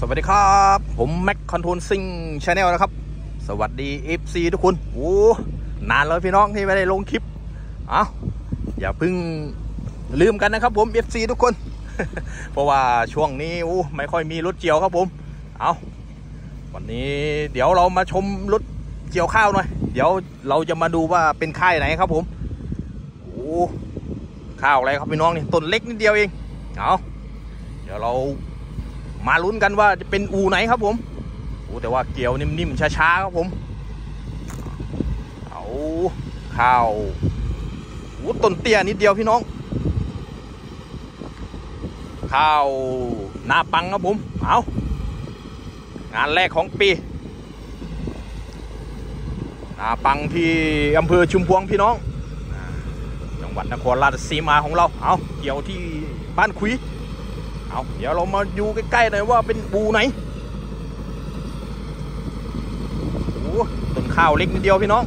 สวัสดีครับ ผมแม็กคอนโทรลซิงชาแนลนะครับ สวัสดี FC ทุกคนโอ้นานแล้วพี่น้องที่ไม่ได้ลงคลิป เอาอย่าเพิ่งลืมกันนะครับผม FC ทุกคน เพราะว่าช่วงนี้โอ้ไม่ค่อยมีรถเกี่ยวครับผม เอาวันนี้เดี๋ยวเรามาชมรถเกี่ยวข้าวหน่อย เดี๋ยวเราจะมาดูว่าเป็นค่ายไหนครับผมโอ้ข้าวอะไรครับพี่น้องนี่ต้นเล็กนิดเดียวเองเอาเดี๋ยวเรา มาลุ้นกันว่าจะเป็นอูไหนครับผมโอ้แต่ว่าเกี่ยวนิ่มๆช้าๆครับผมเอาข้าวโอ้ต้นเตี้ยนิดเดียวพี่น้อง ข้าวนาปังครับผมเอางานแรกของปีนาปังที่อำเภอชุมพวงพี่น้อง จังหวัดนครราชสีมาของเรา เอาเกี่ยวที่บ้านคุย เอาเดี๋ยวเรามาดูใกล้ๆหน่อยว่าเป็นปูไหนโอ้ต้นข้าวเล็กนิดเดียวพี่น้อง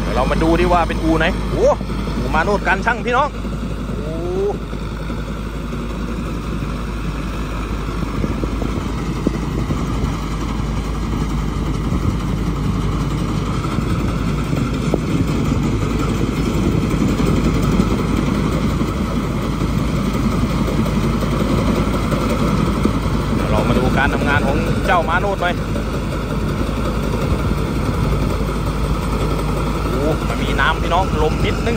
เดี๋ยวเรามาดูดีว่าเป็นอูไหนโอ้อูมาโนดกันช่างพี่น้อง โอ้เดี๋ยวเรามาดู การทำงานของเจ้ามาโนดหน่อยโอ้มันมีน้ำพี่น้องลมนิดนึง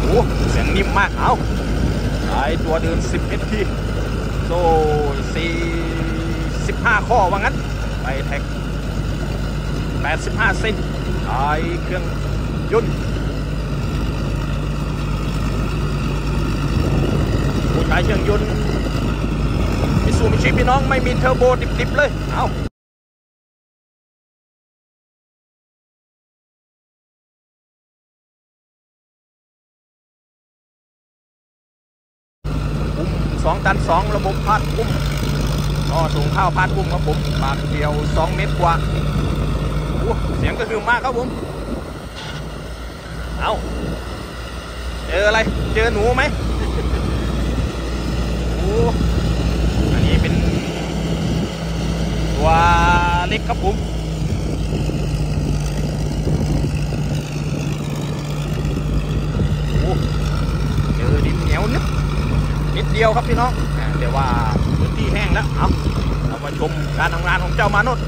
โอ้เสียงนิ่มมากเอาไอตัวเดิน11ทีโซ่4 15ข้อว่างั้นไปแท็ก85เซนไอเครื่องยนต์ ผู้ใช้เครื่องยนต์มิสูมิชิพี่น้องไม่มีเทอร์โบดิบๆเลย เอาอุ้มสองตันสองระบบพาดอุ้มก็สูงข้าวพาดอุ้มครับผมปากเดียวสองเมตรกว่าโอ้เสียงก็คือมากครับผม เอาเจออะไร เจอหนูไหม อันนี้เป็นตัวเล็กครับผมโอ้เจอดินเหนียวนิดนิดเดียวครับพี่น้องแต่ว่าพื้นที่แห้งแล้วเอาเรามาชมการทำงานของเจ้ามานุษย์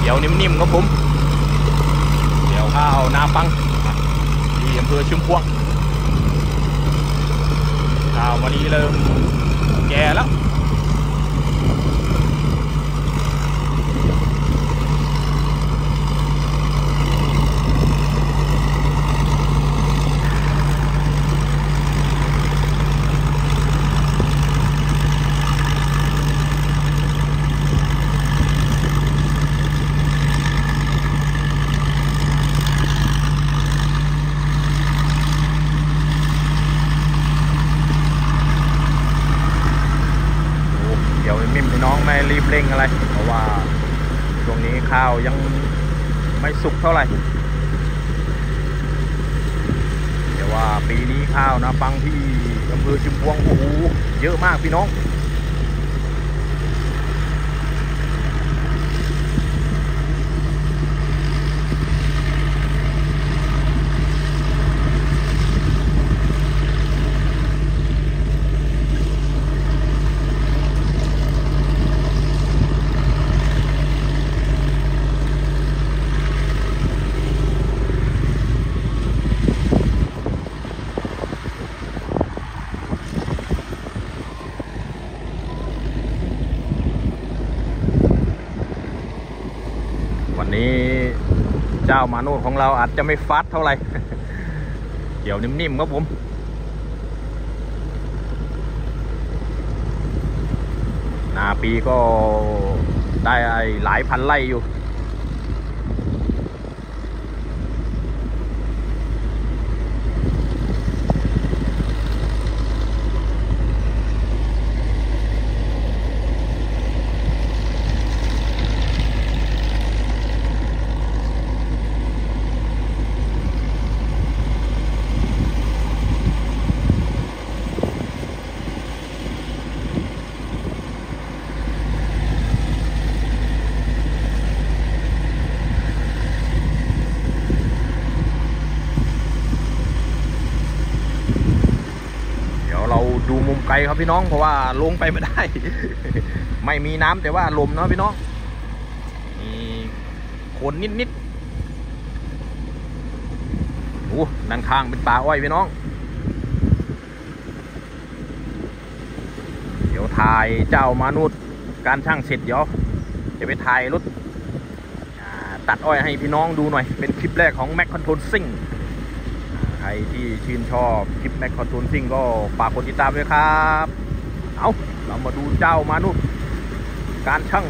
เดี๋ยวนิ่มๆ ครับผม เดี๋ยวข้าวนาปังที่อำเภอชุมพวงข้าววันนี้เริ่มแก่แล้ว น้องไม่รีบเร่งอะไร เพราะว่าช่วงนี้ข้าวยังไม่สุกเท่าไหร่เดี๋ยวว่าปีนี้ข้าวนะฟังที่อำเภอชุมพวงโอ้โหเยอะมากพี่น้อง นี้เจ้ามาโนดของเราอาจจะไม่ฟัดเท่าไหร่ เกี่ยวนิ่มๆครับผมนาปีก็ได้หลายพันไร่อยู่ ไกลครับพี่น้องเพราะว่าลงไปไม่ได้ ไม่มีน้ำแต่ว่าลมเนาะพี่น้องมีโคนนิดนิดๆโอ้ด้านข้างเป็นป่าอ้อยพี่น้อง เดี๋ยวถ่ายเจ้ามานุษย์การช่างเสร็จเดี๋ยวจะไปถ่ายรถตัดอ้อยให้พี่น้องดูหน่อย เป็นคลิปแรกของ Mac Control Sing ใครที่ชื่นชอบคลิปแมคคอนทูนซิ่งก็ฝากกดติดตามด้วยครับ เอาเรามาดูเจ้ามานุษย์การช่าง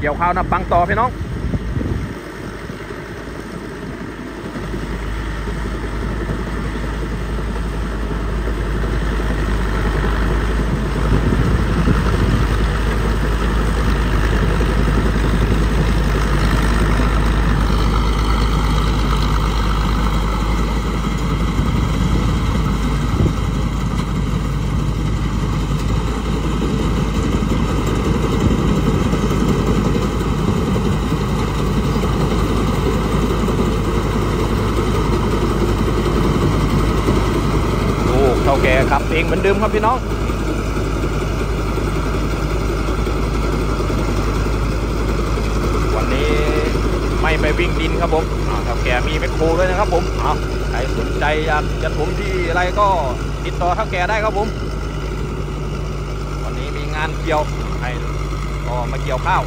เกี่ยวข้าวนับปังต่อพี่น้อง องเหมือนเดิมครับพี่น้องวันนี้ไม่ไปวิ่งดินครับผมอ้าวแก่มีแมคโครด้วยนะครับผมอ้าวใครสนใจอยากจะถมที่อะไรก็ติดต่อเท่าแก่ได้ครับผม วันนี้มีงานเกี่ยวให้ก็มาเกี่ยวข้าว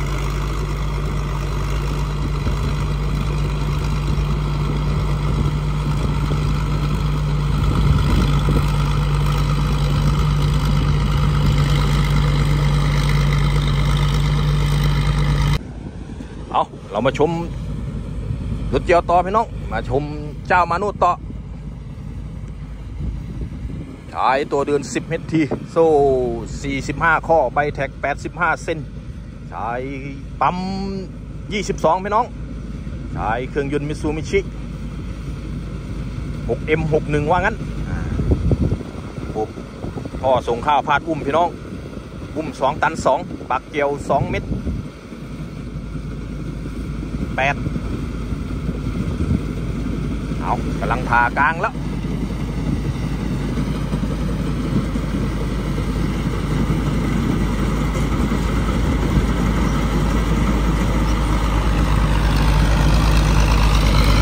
เรามาชมรถเจียวต่อพี่น้อง มาชมเจ้ามานุษย์ต่อใช้ตัวเดือน 10เมตรทีโซ่ 45 ข้อใบแท็ก 85 เส้น ใช้ปั๊ม 22 พี่น้อง ใช้เครื่องยนต์มิซูมิชิ 6M61 ว่างั้นปุ๊บพ่อส่งข้าวพาดอุ้มพี่น้อง อุ้ม 2 ตัน 2 ปักเกี่ยว 2 เม็ด แปดเอากำลังผ่ากลางแล้ว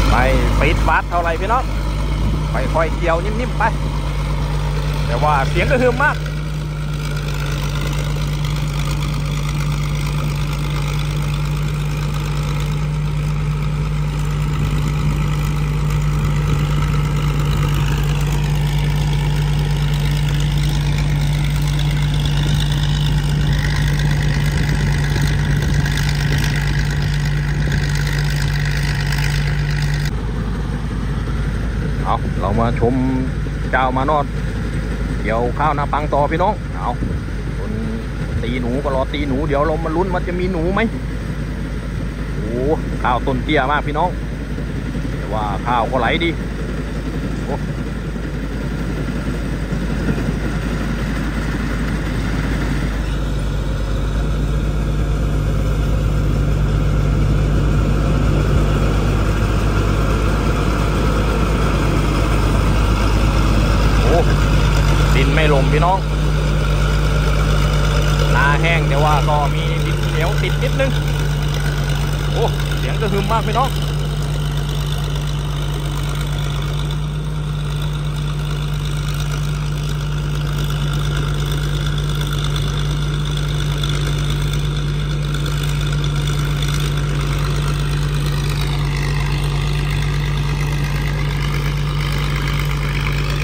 ไม่ปิดฟาดเท่าไรพี่น้องค่อยๆเกี่ยวนิ่มๆไป แต่ว่าเสียงกระหึ่มมาก เอาเรามาชมเจ้ามานอดเดี๋ยวข้าวนาปังต่อพี่น้องเอาคนตีหนูก็รอตีหนูเดี๋ยวเรามาลุ้นมันจะมีหนูไหมโอ้ข้าวต้นเตี้ยมากพี่น้องแต่ว่าข้าวก็ไหลดีโอ้โอ้ดินไม่ลมพี่น้อง นาแห้งแต่ว่าก็มีดินเหนียวติดนิดนึง โอ้เสียงกระหึ่มมาก พี่น้อง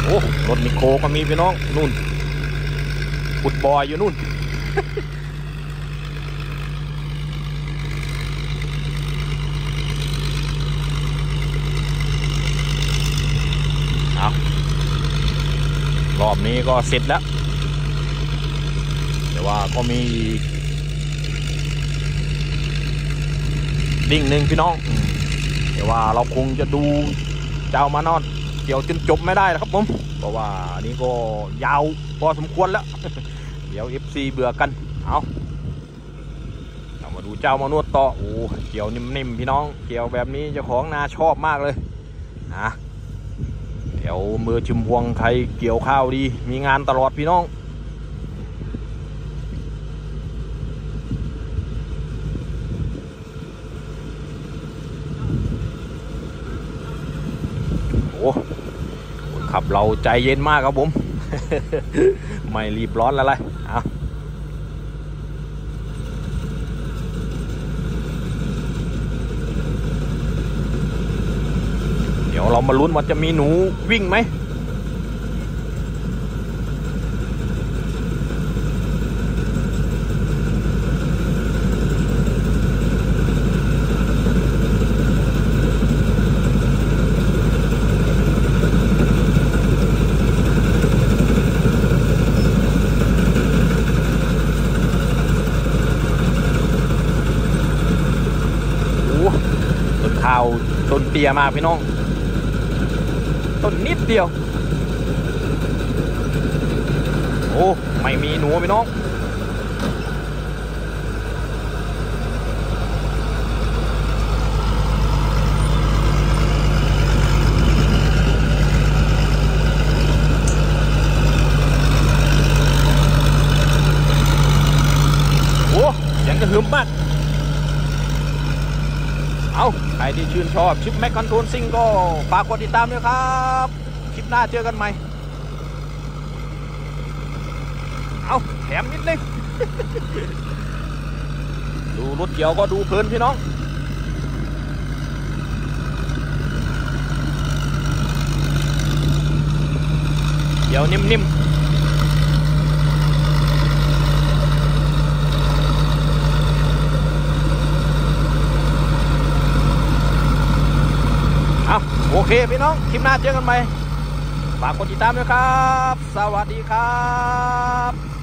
โอ้รถนิโคก็มีพี่น้องนู่นขุดบอยอยู่นู่น รอบนี้ก็เสร็จแล้ว แต่ว่าก็มีดิ่งหนึ่งพี่น้อง แต่ว่าเราคงจะดูเจ้ามานอนเกี่ยวจนจบไม่ได้นะครับผม เพราะว่านี้ก็ยาวพอสมควรแล้ว เดี๋ยว FC เบื่อกัน เอาเรามาดูเจ้ามานวดต่อ โอ้เกี่ยวนิ่มๆพี่น้อง เกี่ยวแบบนี้เจ้าของนาชอบมากเลยนะ ดี๋ยวมือชิมพวงใครเกี่ยวข้าวดี มีงานตลอดพี่น้อง โอ้ขับเราใจเย็นมากครับผม ไม่รีบร้อนอะไรเอาเดี๋ยวเรา มาลุ้นว่าจะมีหนูวิ่งไหมโอ้ต้นข้าวต้นเตี้ยมากพี่น้อง ต้นนิดเดียว โอ้ ไม่มีหนูพี่น้องโอ้เสียงกระหึ่มมาก เอาใครที่ชื่นชอบชิปแม็กคอนโทรลซิงก็ฝากกดติดตามด้วยครับ คลิปหน้าเจอกันใหม่ เอาแถมนิดนึง ดูรถเกี่ยวก็ดูเพลินพี่น้องเดี๋ยวนิ่มๆ เอาโอเคพี่น้องคลิปหน้าเจอกันใหม่ฝากกดติดตามด้วยครับ สวัสดีครับ